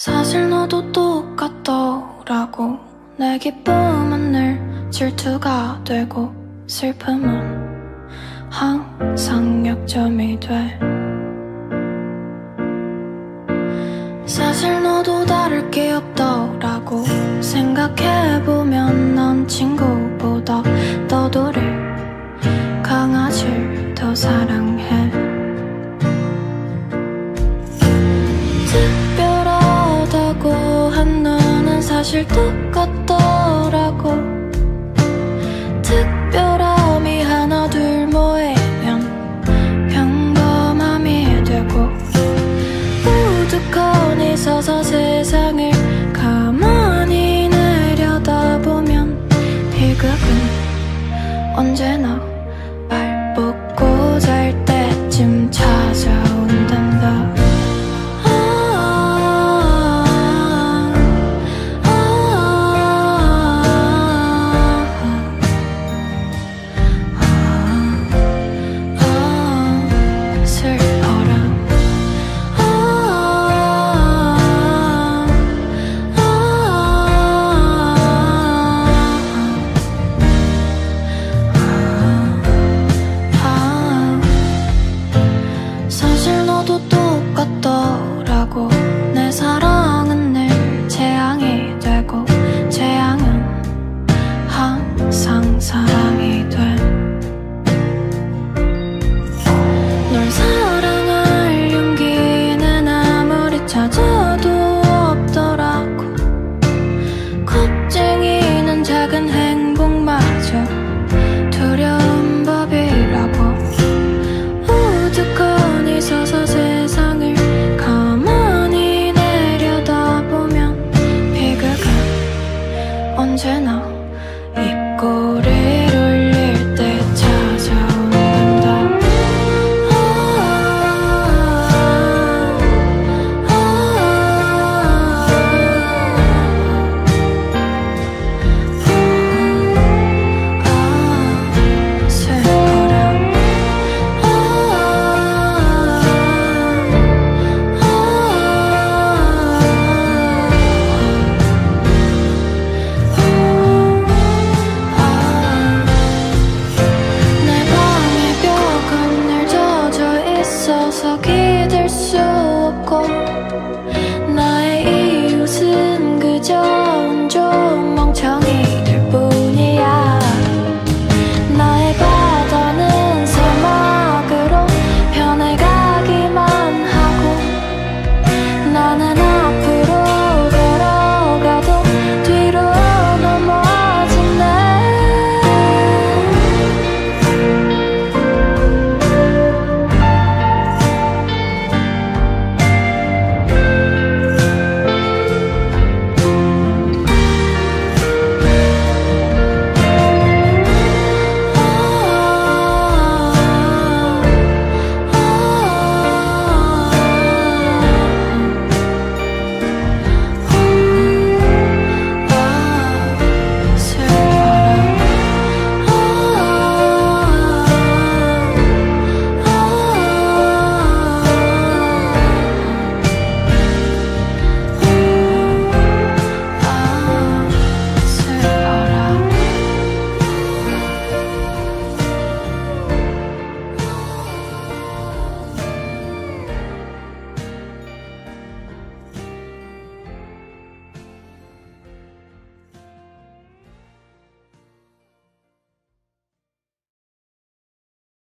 사실 너도 똑같더라고. 내 기쁨은 늘 질투가 되고 슬픔은 항상 약점이 돼. 사실 너도 다를 게 없더라고. 생각해보면 넌 친구보다 너도를 강아지를 더 사랑해 똑같더라고 사실 너도